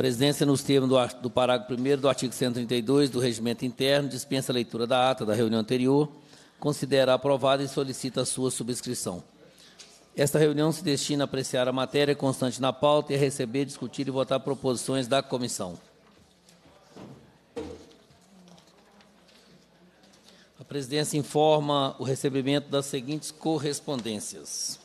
Presidência, nos termos do, do parágrafo 1 do artigo 132 do Regimento Interno, dispensa a leitura da ata da reunião anterior, considera aprovada e solicita a sua subscrição. Esta reunião se destina a apreciar a matéria constante na pauta e a receber, discutir e votar proposições da comissão. A presidência informa o recebimento das seguintes correspondências.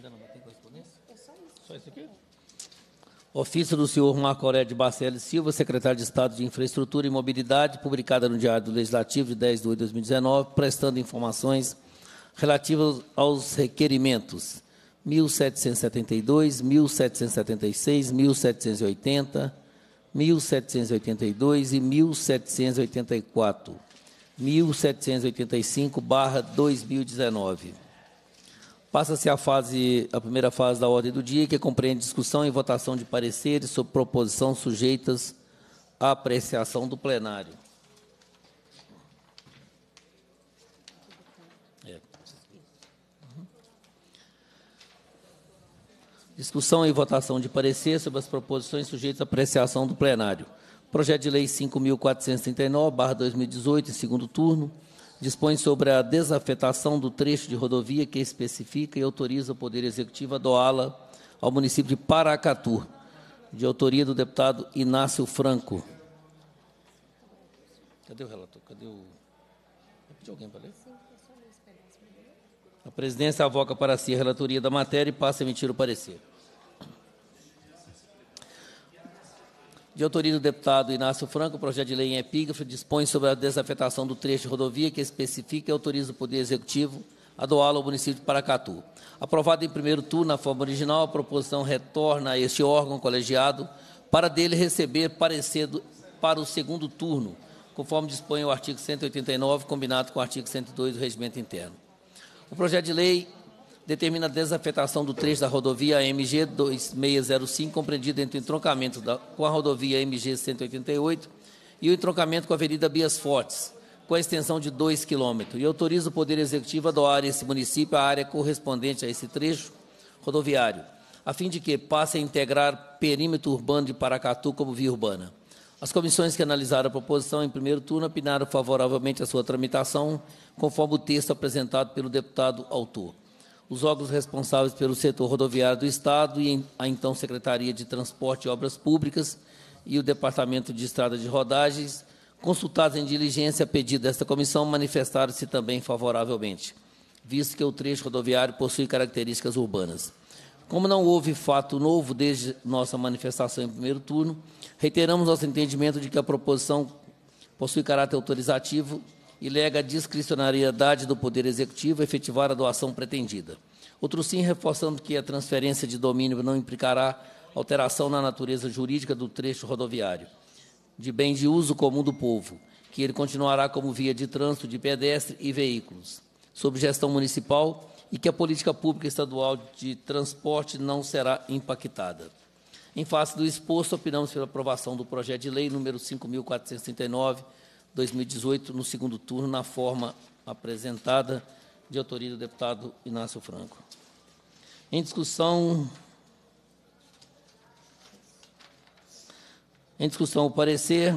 Ainda não tem correspondência? É só isso. Só isso aqui? Ofício do senhor Marco Aurélio de Barcelos Silva, secretário de Estado de Infraestrutura e Mobilidade, publicada no Diário do Legislativo de 10 de 8 de 2019, prestando informações relativas aos requerimentos 1772, 1776, 1780, 1782 e 1784, 1785 barra 2019. Passa-se a fase, a primeira fase da ordem do dia, que compreende discussão e votação de pareceres sobre proposição sujeitas à apreciação do plenário. É. Discussão e votação de parecer sobre as proposições sujeitas à apreciação do plenário. Projeto de Lei 5.439, 2018, em segundo turno, dispõe sobre a desafetação do trecho de rodovia que especifica e autoriza o Poder Executivo a doá-la ao município de Paracatu, de autoria do deputado Inácio Franco. Cadê o relator? Cadê o. Vai pedir alguém para ler? A presidência avoca para si a relatoria da matéria e passa a emitir o parecer. De autoria do deputado Inácio Franco, o projeto de lei em epígrafe dispõe sobre a desafetação do trecho de rodovia que especifica e autoriza o Poder Executivo a doá-lo ao município de Paracatu. Aprovado em primeiro turno na forma original, a proposição retorna a este órgão colegiado para dele receber parecer para o segundo turno, conforme dispõe o artigo 189, combinado com o artigo 102 do Regimento Interno. O projeto de lei determina a desafetação do trecho da rodovia MG 2605, compreendido entre o entroncamento da- com a rodovia MG 188 e o entroncamento com a Avenida Bias Fortes, com a extensão de 2 quilômetros, e autoriza o Poder Executivo a doar a esse município a área correspondente a esse trecho rodoviário, a fim de que passe a integrar perímetro urbano de Paracatu como via urbana. As comissões que analisaram a proposição em primeiro turno opinaram favoravelmente a sua tramitação, conforme o texto apresentado pelo deputado autor. Os órgãos responsáveis pelo setor rodoviário do Estado e a então Secretaria de Transporte e Obras Públicas e o Departamento de Estrada de Rodagens, consultados em diligência a pedido desta comissão, manifestaram-se também favoravelmente, visto que o trecho rodoviário possui características urbanas. Como não houve fato novo desde nossa manifestação em primeiro turno, reiteramos nosso entendimento de que a proposição possui caráter autorizativo e lega a discricionariedade do Poder Executivo a efetivar a doação pretendida. Outro sim, reforçando que a transferência de domínio não implicará alteração na natureza jurídica do trecho rodoviário, de bem de uso comum do povo, que ele continuará como via de trânsito de pedestre e veículos, sob gestão municipal e que a política pública estadual de transporte não será impactada. Em face do exposto, opinamos pela aprovação do projeto de lei número 5.439, 2018, no segundo turno, na forma apresentada, de autoria do deputado Inácio Franco. Em discussão. Em discussão, o parecer.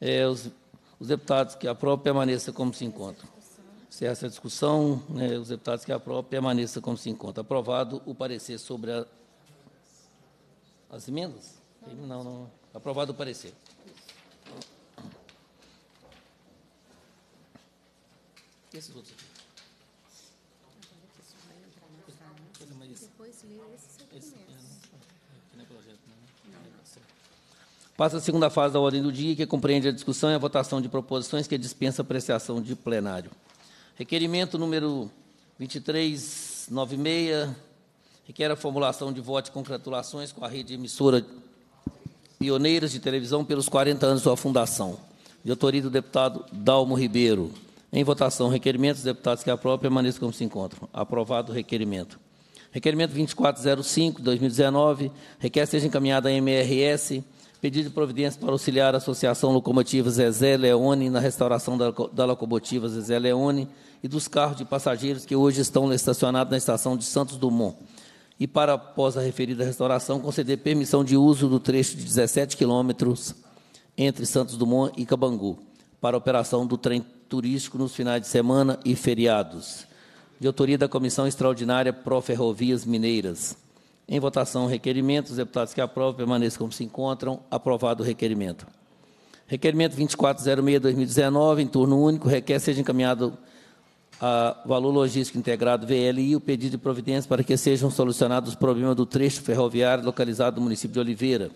É, os, os deputados que aprovam permaneçam como se encontram. Se essa discussão, né, os deputados que aprovam permaneçam como se encontram. Aprovado o parecer sobre a, as emendas? Não, não. Aprovado o parecer. E esses outros aqui? Passa a segunda fase da ordem do dia, que compreende a discussão e a votação de proposições que dispensa apreciação de plenário. Requerimento número 2396, requer a formulação de voto e congratulações com a rede emissora Pioneiras de Televisão pelos 40 anos sua fundação. De autoria do deputado Dalmo Ribeiro. Em votação, requerimento dos deputados que aprovam permaneçam como se encontram. Aprovado o requerimento. Requerimento 2405, 2019, requer seja encaminhado à MRS pedido de providência para auxiliar a Associação Locomotiva Zezé Leone na restauração da, da locomotiva Zezé Leone e dos carros de passageiros que hoje estão estacionados na estação de Santos Dumont. E para, após a referida restauração, conceder permissão de uso do trecho de 17 quilômetros entre Santos Dumont e Cabangu, para operação do trem turístico nos finais de semana e feriados. De autoria da Comissão Extraordinária Pro Ferrovias Mineiras. Em votação, requerimento. Os deputados que aprovam permaneçam como se encontram. Aprovado o requerimento. Requerimento 2406-2019, em turno único, requer seja encaminhado a Valor Logístico Integrado VLI o pedido de providência para que sejam solucionados os problemas do trecho ferroviário localizado no município de Oliveira,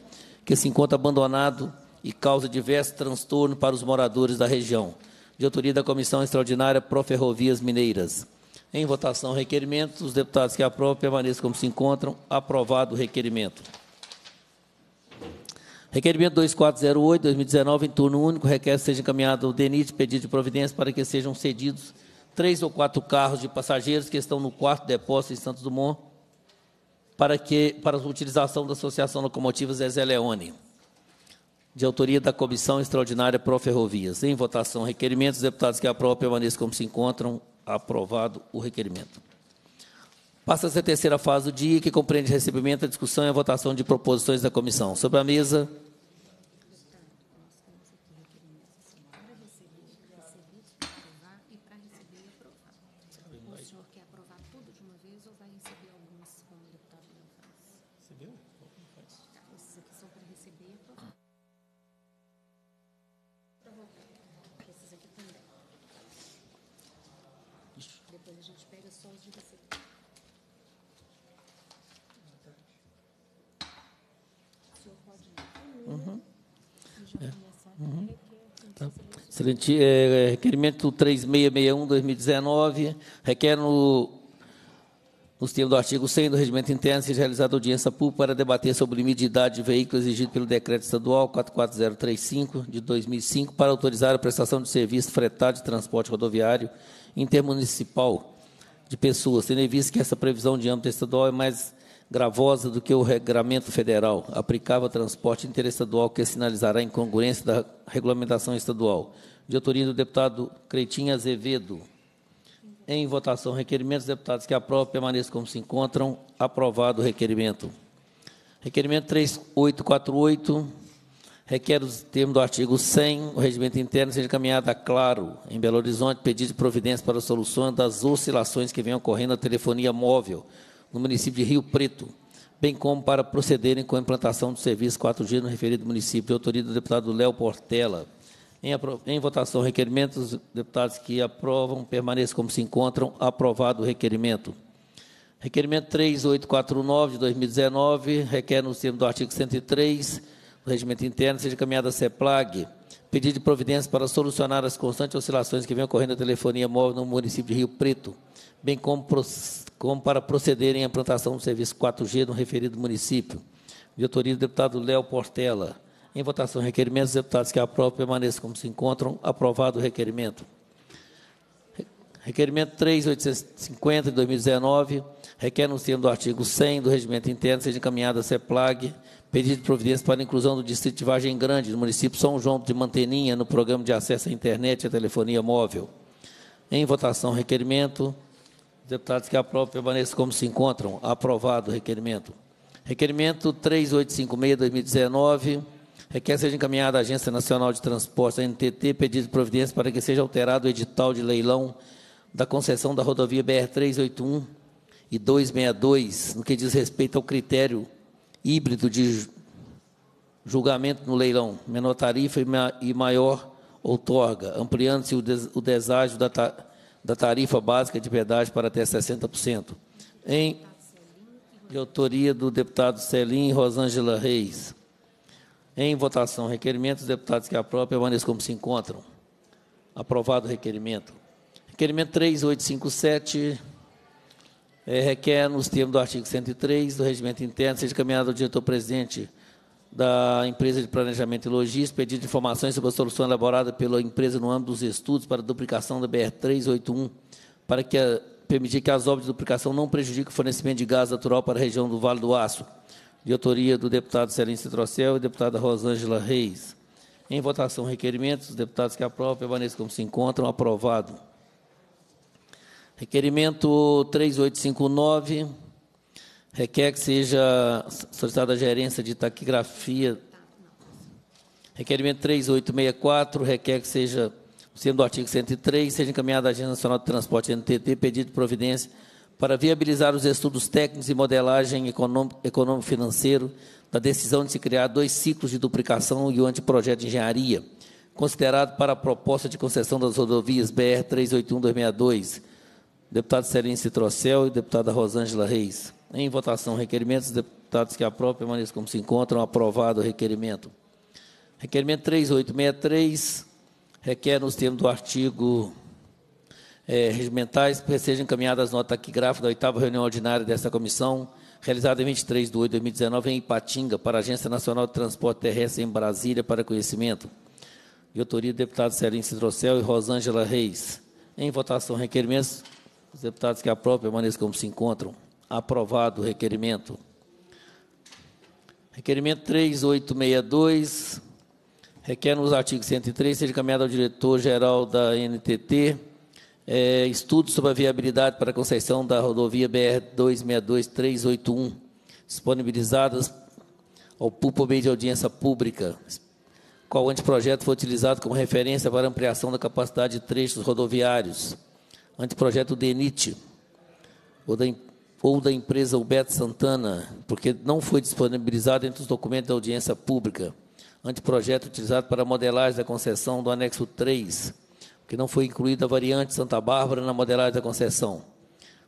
que se encontra abandonado e causa diversos transtornos para os moradores da região. De autoria da Comissão Extraordinária Pro Ferrovias Mineiras. Em votação, requerimento. Os deputados que aprovam permaneçam como se encontram. Aprovado o requerimento. Requerimento 2408, 2019, em turno único, requer que seja encaminhado ao DENIT pedido de providência para que sejam cedidos três ou quatro carros de passageiros que estão no quarto depósito em Santos Dumont para, que, para a utilização da Associação Locomotivas Zezé Leone, de autoria da Comissão Extraordinária Pro Ferrovias. Em votação, requerimentos. Os deputados que aprovam permaneçam como se encontram. Aprovado o requerimento. Passa-se a terceira fase do dia, que compreende recebimento, a discussão e a votação de proposições da comissão. Sobre a mesa. Requerimento 3661-2019 requer no, nos termos do artigo 100 do Regimento Interno seja realizada audiência pública para debater sobre o limite de idade de veículo exigido pelo Decreto Estadual 44035 de 2005 para autorizar a prestação de serviço fretado de transporte rodoviário intermunicipal de pessoas, tendo em vista que essa previsão de âmbito estadual é mais gravosa do que o regramento federal aplicável ao transporte interestadual que sinalizará a incongruência da regulamentação estadual de autoria do deputado Cretinha Azevedo. Em votação, requerimentos, deputados que aprovam permaneçam como se encontram. Aprovado o requerimento. Requerimento 3848 requer os termos do artigo 100, o regimento interno seja encaminhado a Claro, em Belo Horizonte, pedido de providência para a solução das oscilações que vêm ocorrendo na telefonia móvel no município de Rio Preto, bem como para procederem com a implantação do serviço 4G no referido município, de autoria do deputado Léo Portela. Em, em votação, requerimentos, deputados que aprovam permaneçam como se encontram. Aprovado o requerimento. Requerimento 3849 de 2019 requer, no termo do artigo 103 do Regimento Interno, seja encaminhada a CEPLAG, pedido de providência para solucionar as constantes oscilações que vêm ocorrendo na telefonia móvel no município de Rio Preto, bem como, como para procederem à implantação do serviço 4G no referido município. De autoria do deputado Léo Portela. Em votação, requerimentos, deputados que aprovam permaneçam como se encontram. Aprovado o requerimento. Requerimento 3850 de 2019, requer no termo do artigo 100 do Regimento Interno, seja encaminhado a CEPLAG, pedido de providência para a inclusão do distrito de Vargem Grande, no município São João de Manteninha, no programa de acesso à internet e à telefonia móvel. Em votação, requerimento. Deputados que aprovam permaneçam como se encontram. Aprovado o requerimento. Requerimento 3856-2019 requer seja encaminhada à Agência Nacional de Transportes, a NTT, pedido de providência para que seja alterado o edital de leilão da concessão da rodovia BR-381 e 262, no que diz respeito ao critério híbrido de julgamento no leilão, menor tarifa e maior outorga, ampliando-se o deságio da, da tarifa básica de pedágio para até 60%. Em de autoria do deputado Celim Rosângela Reis. Em votação, requerimento, os deputados que aprovam permaneçam como se encontram. Aprovado o requerimento. Requerimento 3857 é, requer, nos termos do artigo 103 do Regimento Interno, seja encaminhado ao diretor-presidente da empresa de planejamento e logística, pedido de informações sobre a solução elaborada pela empresa no âmbito dos estudos para a duplicação da BR-381, para que a permitir que as obras de duplicação não prejudiquem o fornecimento de gás natural para a região do Vale do Aço, de autoria do deputado Celim Citrocel e deputada Rosângela Reis. Em votação, requerimentos. Os deputados que aprovam permaneçam como se encontram. Aprovado. Requerimento 3859 requer que seja solicitada a gerência de taquigrafia. Requerimento 3864 requer que seja, sendo do artigo 103, seja encaminhada à Agência Nacional de Transporte NTT pedido de providência para viabilizar os estudos técnicos e modelagem econômico-financeiro da decisão de se criar dois ciclos de duplicação e o anteprojeto de engenharia, considerado para a proposta de concessão das rodovias BR 381-262. Deputado Celinho Citrocel e deputada Rosângela Reis. Em votação, requerimentos. Deputados que aprovam permaneçam como se encontram. Aprovado o requerimento. Requerimento 3863 requer, nos termos do artigo é, regimentais, sejam encaminhadas as notas taquigráficas da oitava reunião ordinária desta comissão, realizada em 23 de 8 de 2019 em Ipatinga, para a Agência Nacional de Transporte Terrestre em Brasília, para conhecimento. De autoria do deputado Celinho Cidrocel e Rosângela Reis. Em votação, requerimentos. Os deputados que aprovam permaneçam como se encontram. Aprovado o requerimento. Requerimento 3862 requer nos artigos 103 seja encaminhado ao diretor-geral da NTT é, estudo sobre a viabilidade para a concessão da rodovia BR 262-381, disponibilizadas ao público meio de audiência pública, qual anteprojeto foi utilizado como referência para ampliação da capacidade de trechos rodoviários. Anteprojeto DENIT, ou da, ou da empresa Alberto Santana, porque não foi disponibilizado entre os documentos da audiência pública. Anteprojeto utilizado para modelagem da concessão do anexo 3, que não foi incluída a variante Santa Bárbara na modelagem da concessão.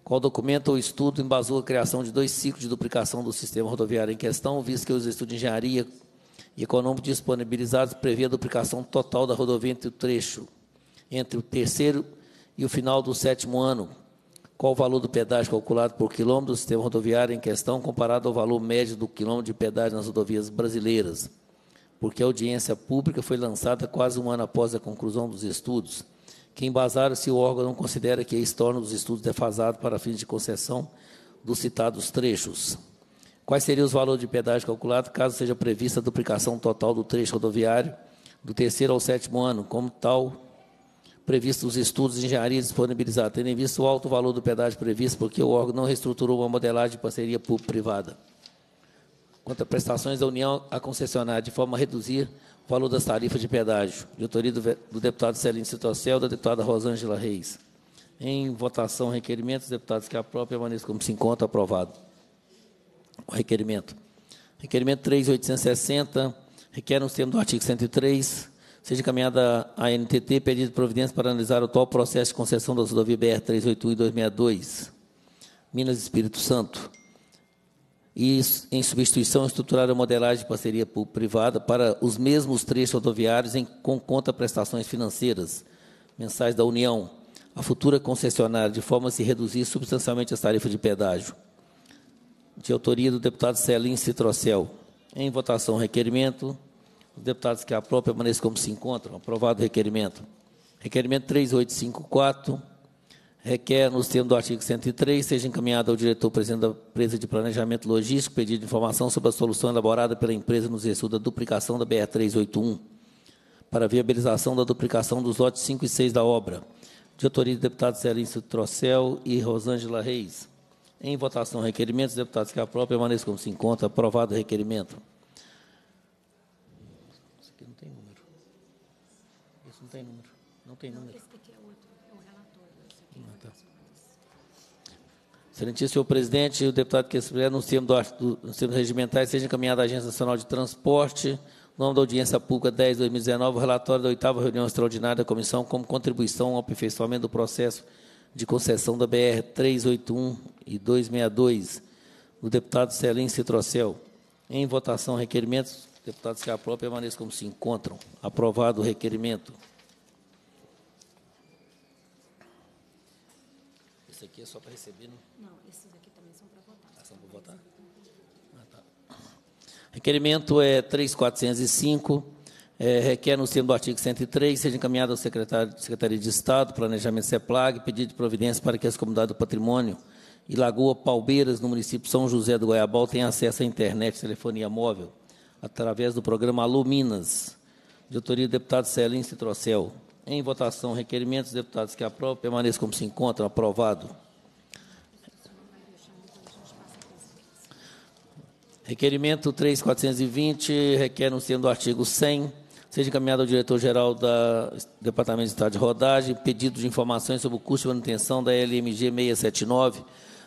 Qual documento ou estudo embasou a criação de dois ciclos de duplicação do sistema rodoviário em questão, visto que os estudos de engenharia e econômico disponibilizados prevê a duplicação total da rodovia entre o trecho entre o terceiro e o final do sétimo ano. Qual o valor do pedágio calculado por quilômetro do sistema rodoviário em questão comparado ao valor médio do quilômetro de pedágio nas rodovias brasileiras? Porque a audiência pública foi lançada quase um ano após a conclusão dos estudos que embasaram se o órgão não considera que isso torna os estudos defasados para fins de concessão dos citados trechos. Quais seriam os valores de pedágio calculados caso seja prevista a duplicação total do trecho rodoviário do terceiro ao sétimo ano, como tal previsto os estudos de engenharia disponibilizados, tendo em vista o alto valor do pedágio previsto, porque o órgão não reestruturou uma modelagem de parceria público-privada. Quanto a prestações da União à concessionária, de forma a reduzir valor das tarifas de pedágio, de autoria do, do deputado Celino Citocel e da deputada Rosângela Reis. Em votação, requerimento, os deputados que aprovam permaneçam como se encontra aprovado. O requerimento. Requerimento 3860, requer, nos termos do artigo 103, seja encaminhada à NTT pedido de providência para analisar o atual processo de concessão da rodovia BR 381 e 262, Minas Espírito Santo e, em substituição, estruturar a modelagem de parceria público-privada para os mesmos trechos rodoviários em, com conta prestações financeiras mensais da União, a futura concessionária, de forma a se reduzir substancialmente as tarifas de pedágio. De autoria do deputado Celim Citrocel. Em votação, requerimento. Os deputados que aprovam permaneçam como se encontram. Aprovado o requerimento. Requerimento 3854 requer, nos termos do artigo 103, seja encaminhado ao diretor-presidente da empresa de planejamento logístico pedido de informação sobre a solução elaborada pela empresa nos estudos da duplicação da BR-381 para viabilização da duplicação dos lotes 5 e 6 da obra, de autoria do deputado Celíncio Trocel e Rosângela Reis. Em votação, requerimentos, deputados que aprovam, permaneçam como se encontra. Aprovado o requerimento. Isso aqui não tem número. Isso não tem número. Não tem número. Excelentíssimo senhor presidente, o deputado que estiver nos termos, do, nos termos regimentais seja encaminhado à Agência Nacional de Transporte, nome da audiência pública 10 de 2019, o relatório da oitava reunião extraordinária da comissão como contribuição ao aperfeiçoamento do processo de concessão da BR 381 e 262, do deputado Celim Citrocel. Em votação, requerimentos, deputados que aprovam permaneçam como se encontram. Aprovado o requerimento. Aqui é só para receber, não? Não, esses aqui também são para votar. Ah, são para votar? Ah, tá. Requerimento é 3405, É, requer, no termo do artigo 103, seja encaminhado ao secretário, Secretaria de Estado, Planejamento CEPLAG, pedido de providência para que as comunidades do patrimônio e Lagoa Palmeiras, no município São José do Goiabal, tenham acesso à internet e telefonia móvel através do programa Alô Minas, de autoria do deputado Celim Citrocel. Em votação, requerimentos, deputados que aprovam, permaneçam como se encontram, aprovado. Requerimento 3420, requer, no termo do artigo 100, seja encaminhado ao diretor-geral do Departamento de Estado de Rodagem, pedido de informações sobre o custo de manutenção da LMG 679,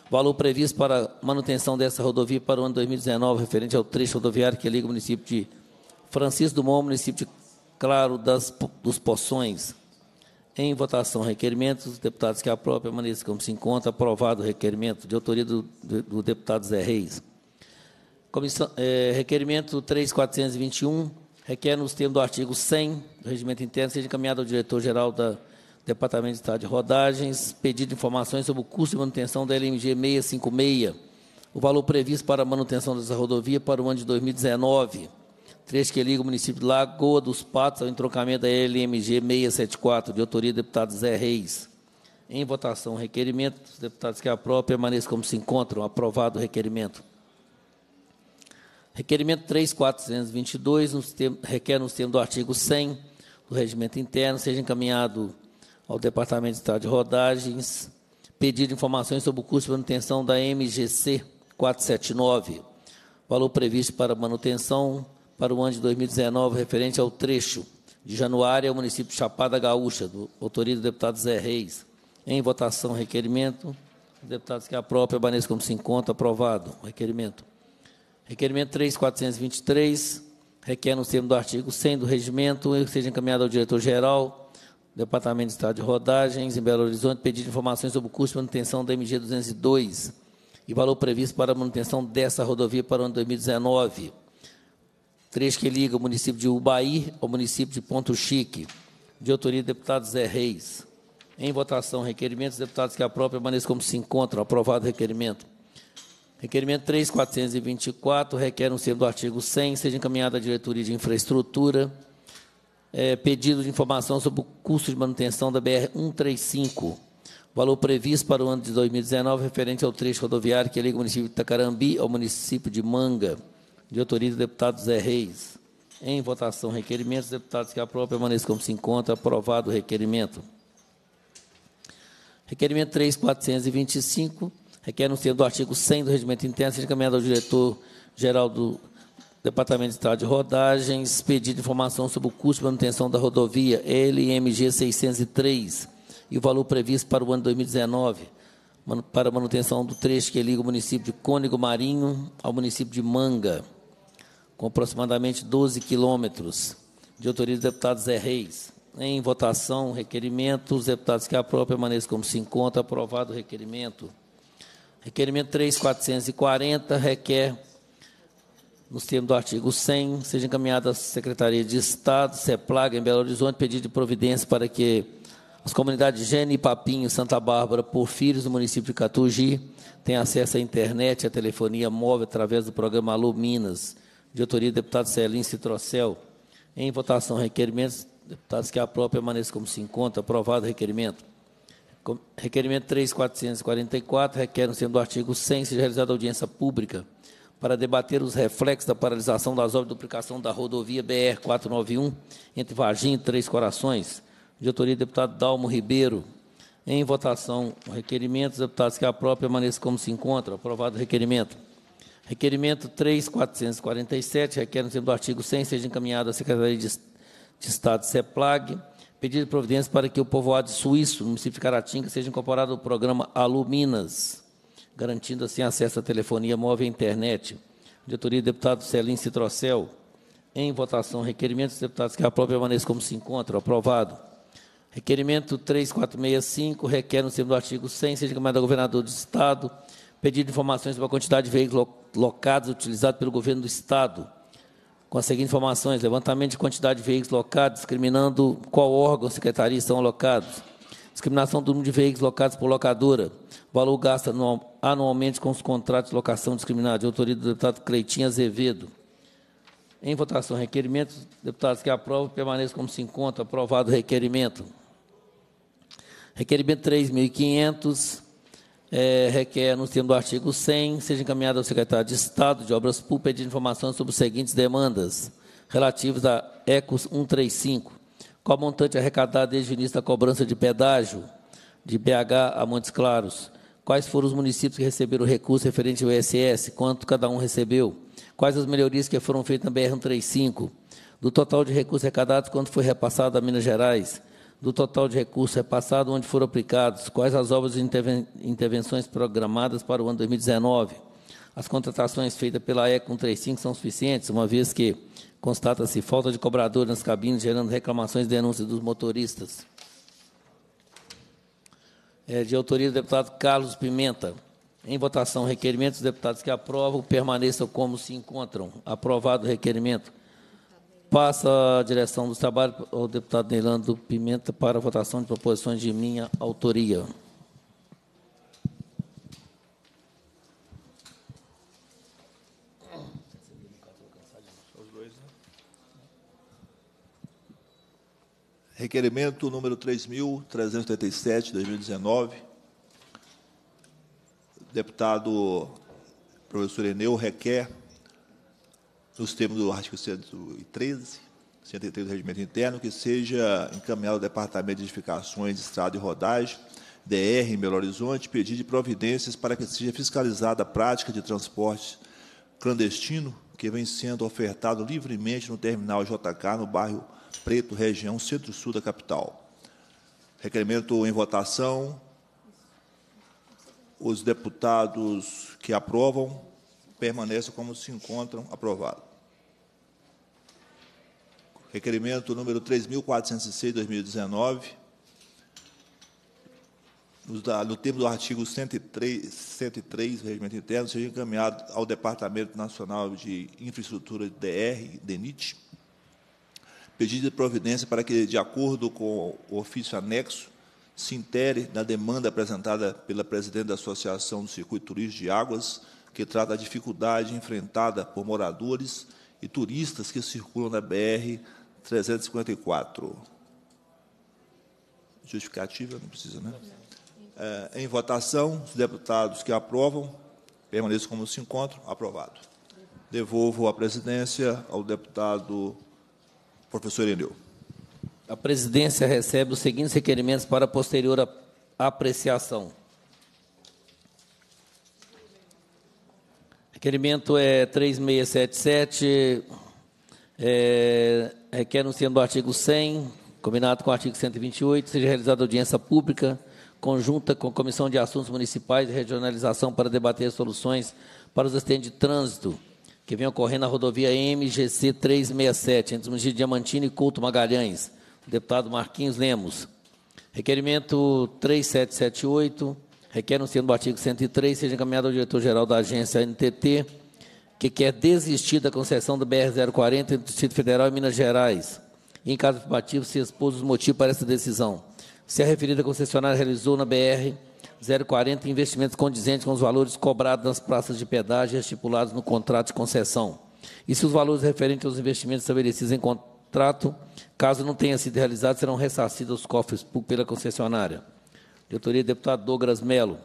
valor previsto para manutenção dessa rodovia para o ano 2019, referente ao trecho rodoviário que liga o município de Francisco Dumont, município de Claro das, dos Poções. Em votação, requerimentos, os deputados que aprovam permaneçam como se encontra. Aprovado o requerimento de autoria do, do, do deputado Zé Reis. Comissão, é, requerimento 3421, requer, nos termos do artigo 100 do Regimento Interno, seja encaminhado ao diretor-geral do Departamento de Estado de Rodagens, pedido de informações sobre o custo de manutenção da LMG 656, o valor previsto para a manutenção dessa rodovia para o ano de 2019, trecho que liga o município de Lagoa dos Patos ao entroncamento da LMG 674, de autoria do deputado Zé Reis. Em votação, requerimento, os deputados que aprovam permaneçam como se encontram. Aprovado o requerimento. Requerimento 3422, nos requer nos termos do artigo 100 do Regimento Interno, seja encaminhado ao Departamento de Estado de Rodagens, pedido de informações sobre o custo de manutenção da MGC 479, valor previsto para manutenção para o ano de 2019, referente ao trecho de Januário ao município de Chapada Gaúcha, do autoria do deputado Zé Reis. Em votação, requerimento. Os deputados que aprovam, permaneçam como se encontra. Aprovado requerimento. Requerimento 3423, requer no termo do artigo 100 do regimento, seja encaminhado ao diretor-geral, Departamento de Estado de Rodagens, em Belo Horizonte, pedido de informações sobre o custo de manutenção da MG 202 e valor previsto para a manutenção dessa rodovia para o ano 2019. Trecho que liga o município de Ubaí ao município de Ponto Chique, de autoria do deputado Zé Reis. Em votação, requerimentos, deputados que aprovam permaneçam como se encontram. Aprovado o requerimento. Requerimento 3424 requer, no selo do artigo 100, seja encaminhado à diretoria de infraestrutura, é, pedido de informação sobre o custo de manutenção da BR-135, valor previsto para o ano de 2019, referente ao trecho rodoviário que liga o município de Itacarambi ao município de Manga, de autoria do deputado Zé Reis. Em votação, requerimentos, deputados que aprovam permaneçam como se encontra. Aprovado o requerimento. Requerimento 3425 requer no termo do artigo 100 do Regimento Interno, seja encaminhado ao diretor-geral do Departamento de Estado de Rodagens, pedido de informação sobre o custo de manutenção da rodovia LMG 603 e o valor previsto para o ano 2019, para a manutenção do trecho que liga o município de Cônigo Marinho ao município de Manga, com aproximadamente 12 quilômetros, de autoria do deputado Zé Reis. Em votação, requerimento, os deputados que aprovam permaneçam como se encontra. Aprovado o requerimento. Requerimento 3440 requer, nos termos do artigo 100, seja encaminhado à Secretaria de Estado, CEPLAG, em Belo Horizonte, pedido de providência para que as comunidades Gene e Papinho, Santa Bárbara, Porfírios, no município de Catugi, tenham acesso à internet e à telefonia móvel através do programa Alô Minas, de autoria do deputado Celim Citrocel. Em votação, requerimentos, deputados que aprovam permaneçam como se encontra. Aprovado o requerimento. Requerimento 3444 requer, do artigo 100, seja realizada audiência pública para debater os reflexos da paralisação das obras de duplicação da rodovia BR-491 entre Varginha e Três Corações, de autoria do deputado Dalmo Ribeiro. Em votação, o requerimento, os deputados que aprovam permaneçam como se encontra. Aprovado o requerimento. Requerimento 3447, requer, no sendo do artigo 100, seja encaminhado à Secretaria de Estado, CEPLAG, pedido de providência para que o povoado suíço, no município de Caratinga, seja incorporado ao programa Aluminas, garantindo assim acesso à telefonia móvel e internet. Diretoria do deputado Celim Citrocel. Em votação, requerimento dos deputados que aprovam permaneçam como se encontram. Aprovado. Requerimento 3465 requer, no termo do artigo 100, seja encaminhado ao governador do Estado, pedido de informações sobre a quantidade de veículos locados utilizados pelo governo do Estado com as seguintes informações: levantamento de quantidade de veículos locados, discriminando qual órgão, secretaria estão alocados, discriminação do número de veículos locados por locadora, valor gasto anualmente com os contratos de locação discriminados, de autoria do deputado Cleitinho Azevedo. Em votação, requerimento. Deputados que aprovam, permaneçam como se encontra. Aprovado o requerimento. Requerimento 3.500, é, requer, nos termos do artigo 100, seja encaminhado ao secretário de Estado de Obras Públicas pedindo informações sobre as seguintes demandas relativas à ECOS 135. Qual montante arrecadado desde o início da cobrança de pedágio de BH a Montes Claros? Quais foram os municípios que receberam o recurso referente ao ISS? Quanto cada um recebeu? Quais as melhorias que foram feitas na BR-135? Do total de recursos arrecadados, quanto foi repassado a Minas Gerais? Do total de recursos repassados, onde foram aplicados? Quais as obras de intervenções programadas para o ano 2019? As contratações feitas pela ECO 135 são suficientes, uma vez que constata-se falta de cobrador nas cabines, gerando reclamações e denúncias dos motoristas. É, de autoria do deputado Carlos Pimenta. Em votação, requerimentos, deputados que aprovam permaneçam como se encontram. Aprovado o requerimento. Passa a direção dos trabalhos ao deputado Neilando Pimenta para votação de proposições de minha autoria. Requerimento número 3.387, 2019. Deputado professor Eneu requer, nos termos do artigo 113, 103 do Regimento Interno, que seja encaminhado ao Departamento de Edificações, Estrada e Rodagem, DR, em Belo Horizonte, pedido de providências para que seja fiscalizada a prática de transporte clandestino que vem sendo ofertado livremente no terminal JK, no bairro Preto, região centro-sul da capital. Requerimento em votação. Os deputados que aprovam permaneçam como se encontram. Aprovado. Requerimento número 3.406, 2019. No termo do artigo 103, 103 do Regimento Interno, seja encaminhado ao Departamento Nacional de Infraestrutura DR, DENIT, pedido de providência para que, de acordo com o ofício anexo, se intere na demanda apresentada pela presidente da Associação do Circuito Turístico de Águas, que trata da dificuldade enfrentada por moradores e turistas que circulam na BR 354. Justificativa, não precisa, né? É, em votação, os deputados que aprovam, permaneçam como se encontram. Aprovado. Devolvo a presidência ao deputado Professor Eneu. A presidência recebe os seguintes requerimentos para posterior apreciação. Requerimento é 3677, é, requer, no sendo do artigo 100, combinado com o artigo 128, seja realizada audiência pública conjunta com a Comissão de Assuntos Municipais e Regionalização para debater soluções para os acidentes de trânsito que vem ocorrendo na rodovia MGC 367, entre os municípios de Diamantino e Couto Magalhães. deputado Marquinhos Lemos. Requerimento 3778, requer, no sendo do artigo 103, seja encaminhado ao diretor-geral da agência NTT, que quer desistir da concessão do BR-040 entre o Distrito Federal e Minas Gerais. E, em caso afirmativo, se expôs os motivos para essa decisão. Se a referida concessionária realizou na BR 040 investimentos condizentes com os valores cobrados nas praças de pedágio estipulados no contrato de concessão. E se os valores referentes aos investimentos estabelecidos em contrato, caso não tenha sido realizado, serão ressarcidos aos cofres pela concessionária. Diretoria deputado Douglas Melo.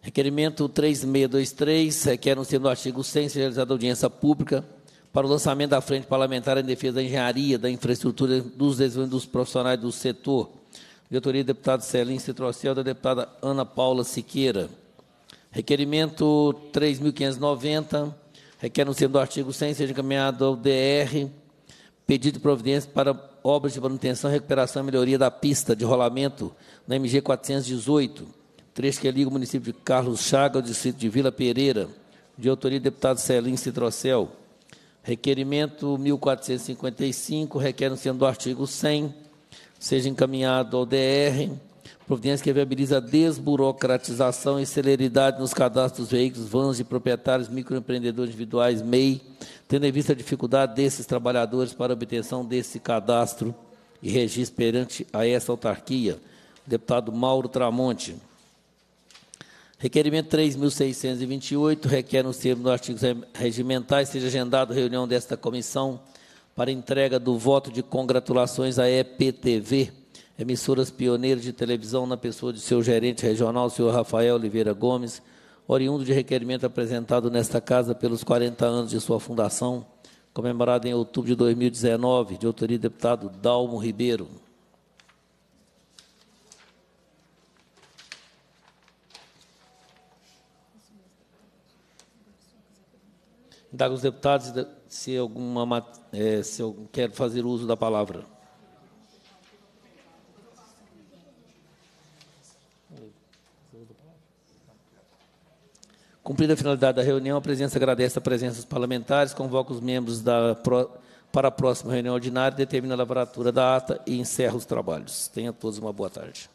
Requerimento 3623, requer no sendo do artigo 100, ser realizada audiência pública para o lançamento da Frente Parlamentar em Defesa da Engenharia, da Infraestrutura dos desenvolvimentos dos profissionais do setor, de autoria do deputado Celim Citrocel, da deputada Ana Paula Siqueira. Requerimento 3.590, requer no sendo do artigo 100, seja encaminhado ao DR, pedido de providência para obras de manutenção, recuperação e melhoria da pista de rolamento na MG 418, trecho que liga o município de Carlos Chaga ao distrito de Vila Pereira, de autoria do deputado Celim Citrocel. Requerimento 1455, requer no sendo do artigo 100, seja encaminhado ao DR, providência que viabiliza a desburocratização e celeridade nos cadastros dos veículos, vans de proprietários, microempreendedores individuais, MEI, tendo em vista a dificuldade desses trabalhadores para obtenção desse cadastro e registro perante a essa autarquia. Deputado Mauro Tramonte. Requerimento 3.628 requer, nos termos dos artigos regimentais, seja agendada reunião desta comissão para entrega do voto de congratulações à EPTV, emissoras pioneiras de televisão, na pessoa de seu gerente regional, o senhor Rafael Oliveira Gomes, oriundo de requerimento apresentado nesta casa pelos 40 anos de sua fundação, comemorado em outubro de 2019, de autoria do deputado Dalmo Ribeiro. Indago os deputados se alguma é, se eu quero fazer uso da palavra. Cumprida a finalidade da reunião, a presidência agradece a presença dos parlamentares, convoca os membros da, para a próxima reunião ordinária, determina a lavratura da ata e encerra os trabalhos. Tenha todos uma boa tarde.